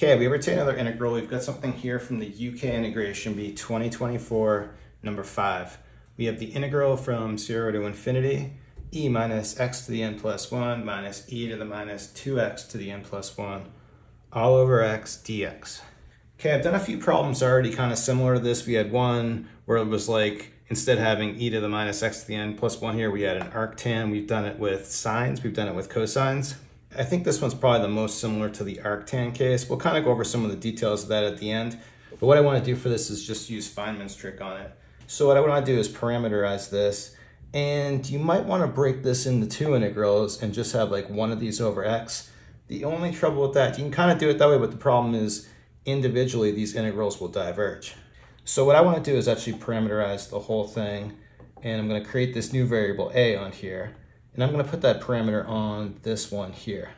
Okay, we retain another integral. We've got something here from the UK integration bee 2024, number five. We have the integral from zero to infinity, e minus x to the n plus one minus e to the minus two x to the n plus one, all over x dx. Okay, I've done a few problems already kind of similar to this. We had one where it was like, instead of having e to the minus x to the n plus one here, we had an arctan. We've done it with sines, we've done it with cosines. I think this one's probably the most similar to the arctan case. We'll kind of go over some of the details of that at the end. But what I want to do for this is just use Feynman's trick on it. So what I want to do is parameterize this. And you might want to break this into two integrals and just have like one of these over x. The only trouble with that, you can kind of do it that way, but the problem is individually these integrals will diverge. So what I want to do is actually parameterize the whole thing. And I'm going to create this new variable a on here. And I'm going to put that parameter on this one here.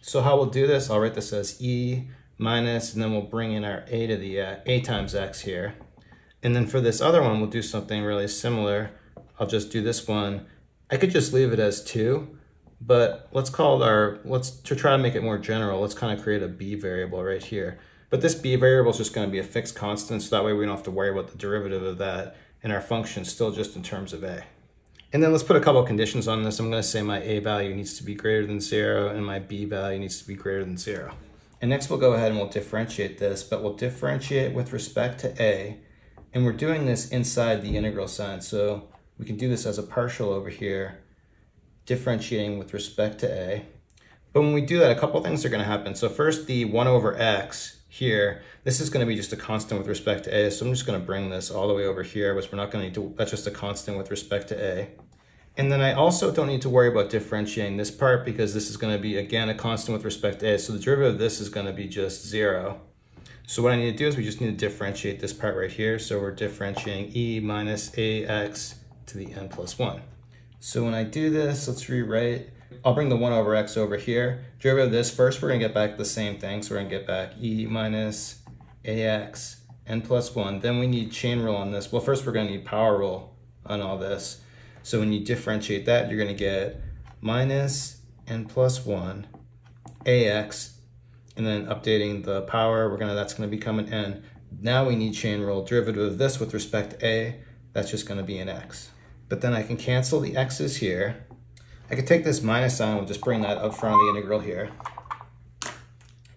So how we'll do this, I'll write this as e minus, and then we'll bring in our a to the uh, a times x here. And then for this other one, we'll do something really similar. I'll just do this one. I could just leave it as 2, but let's call our, let's, to try to make it more general, let's kind of create a b variable right here. But this b variable is just going to be a fixed constant, so that way we don't have to worry about the derivative of that, and our function still just in terms of a. And then let's put a couple of conditions on this. I'm going to say my A value needs to be greater than zero and my B value needs to be greater than zero. And next we'll go ahead and we'll differentiate this, but we'll differentiate with respect to A. And we're doing this inside the integral sign. So we can do this as a partial over here, differentiating with respect to A. But when we do that, a couple things are going to happen. So first, the 1 over x here, this is going to be just a constant with respect to a. So I'm just going to bring this all the way over here, which we're not going to need to, that's just a constant with respect to a. And then I also don't need to worry about differentiating this part because this is going to be, again, a constant with respect to a. So the derivative of this is going to be just 0. So what I need to do is we just need to differentiate this part right here. So we're differentiating e minus ax to the n plus 1. So when I do this, let's rewrite. I'll bring the 1 over x over here. Derivative of this, first we're going to get back the same thing. So we're going to get back e minus ax n plus 1. Then we need chain rule on this. Well, first we're going to need power rule on all this. So when you differentiate that, you're going to get minus n plus 1 ax, and then updating the power, we're gonna that's going to become an n. Now we need chain rule. Derivative of this with respect to a, that's just going to be an x. But then I can cancel the x's here. I could take this minus sign, we'll just bring that up front of the integral here.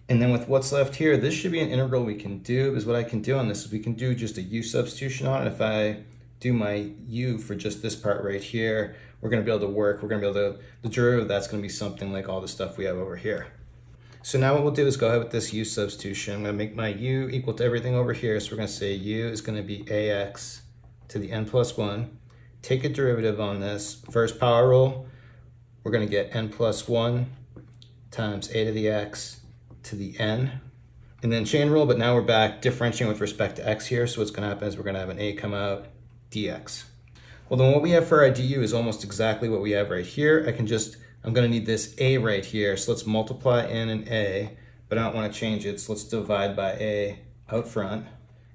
And then with what's left here, this should be an integral we can do, because what I can do on this is we can do just a u substitution on it. If I do my u for just this part right here, we're going to be able to work, we're going to be able to, the derivative that's going to be something like all the stuff we have over here. So now what we'll do is go ahead with this u substitution. I'm going to make my u equal to everything over here. So we're going to say u is going to be ax to the n plus 1. Take a derivative on this. First power rule, we're going to get n plus 1 times a to the x to the n. And then chain rule, but now we're back differentiating with respect to x here. So what's going to happen is we're going to have an a come out dx. Well, then what we have for our du is almost exactly what we have right here. I can just, I'm gonna need this a right here. So let's multiply in an a, but I don't wanna change it. So let's divide by a out front.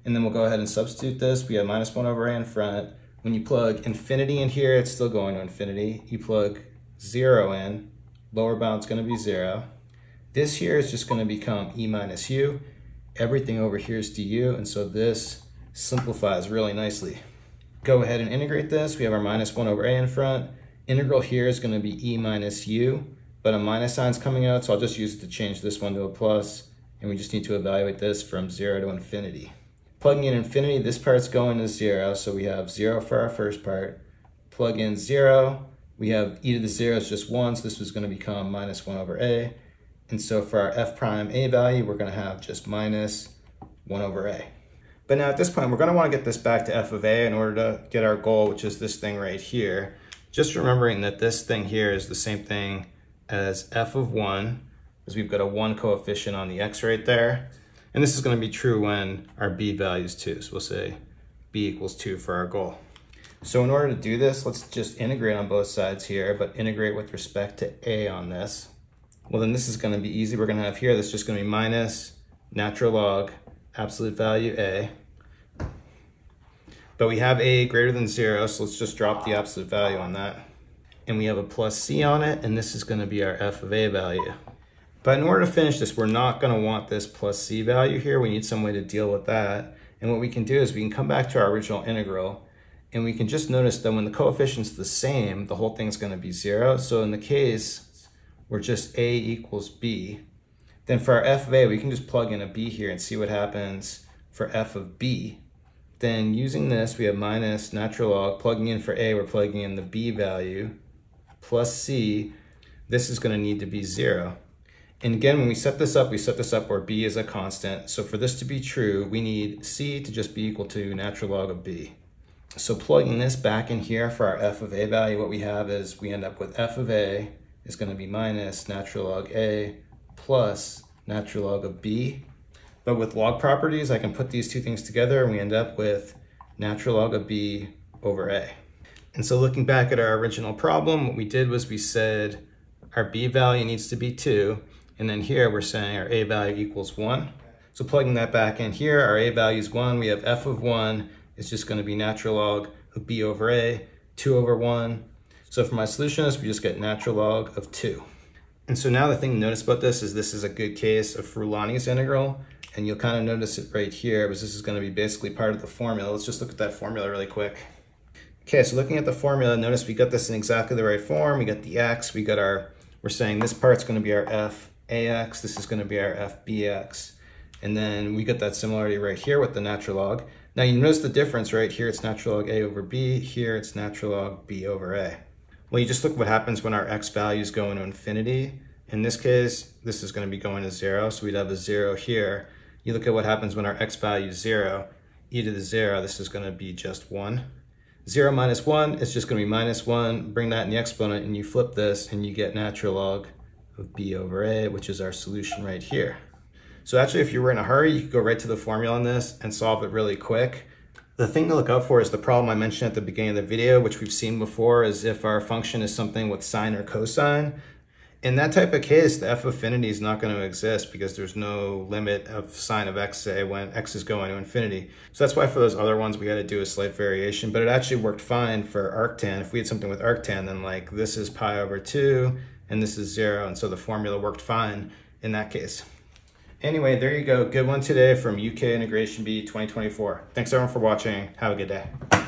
And then we'll go ahead and substitute this. We have minus one over a in front. When you plug infinity in here, it's still going to infinity. You plug zero in, lower bound's gonna be zero. This here is just gonna become e minus u. Everything over here is du, and so this simplifies really nicely go ahead and integrate this. We have our minus 1 over a in front. Integral here is going to be e minus u, but a minus sign's coming out, so I'll just use it to change this one to a plus, and we just need to evaluate this from 0 to infinity. Plugging in infinity, this part's going to 0, so we have 0 for our first part. Plug in 0, we have e to the 0 is just 1, so this was going to become minus 1 over a. And so for our f prime a value, we're going to have just minus 1 over a. But now at this point, we're gonna wanna get this back to f of a in order to get our goal, which is this thing right here. Just remembering that this thing here is the same thing as f of one, because we've got a one coefficient on the x right there. And this is gonna be true when our b value is two. So we'll say b equals two for our goal. So in order to do this, let's just integrate on both sides here, but integrate with respect to a on this. Well, then this is gonna be easy. We're gonna have here, that's just gonna be minus natural log absolute value a but we have a greater than zero, so let's just drop the absolute value on that. And we have a plus c on it, and this is gonna be our f of a value. But in order to finish this, we're not gonna want this plus c value here. We need some way to deal with that. And what we can do is we can come back to our original integral and we can just notice that when the coefficient's the same, the whole thing's gonna be zero. So in the case where just a equals b, then for our f of a, we can just plug in a b here and see what happens for f of b. Then using this, we have minus natural log, plugging in for a, we're plugging in the b value, plus c, this is gonna need to be zero. And again, when we set this up, we set this up where b is a constant. So for this to be true, we need c to just be equal to natural log of b. So plugging this back in here for our f of a value, what we have is we end up with f of a is going to be minus natural log a plus natural log of b. But with log properties, I can put these two things together and we end up with natural log of b over a. And so looking back at our original problem, what we did was we said our b value needs to be 2, and then here we're saying our a value equals 1. So plugging that back in here, our a value is 1, we have f of 1 is just going to be natural log of b over a, 2 over 1. So for my solution is we just get natural log of 2. And so now the thing to notice about this is this is a good case of Frullani's integral, and you'll kind of notice it right here, because this is going to be basically part of the formula. Let's just look at that formula really quick. Okay, so looking at the formula, notice we got this in exactly the right form. We got the x, we got our, we're saying this part's going to be our f ax, this is going to be our f bx. And then we get that similarity right here with the natural log. Now you notice the difference right here, it's natural log a over b, here it's natural log b over a. Well, you just look what happens when our x values go into infinity. In this case, this is going to be going to zero, so we'd have a zero here. You look at what happens when our x value is zero, e to the zero, this is going to be just one. Zero minus one is just going to be minus one. Bring that in the exponent and you flip this and you get natural log of b over a, which is our solution right here. So actually, if you were in a hurry, you could go right to the formula on this and solve it really quick. The thing to look out for is the problem I mentioned at the beginning of the video, which we've seen before, is if our function is something with sine or cosine. In that type of case, the f affinity is not going to exist because there's no limit of sine of x, say, when x is going to infinity. So that's why for those other ones, we had to do a slight variation, but it actually worked fine for arctan. If we had something with arctan, then like this is pi over 2, and this is 0, and so the formula worked fine in that case. Anyway, there you go. Good one today from UK Integration Bee 2024. Thanks everyone for watching. Have a good day.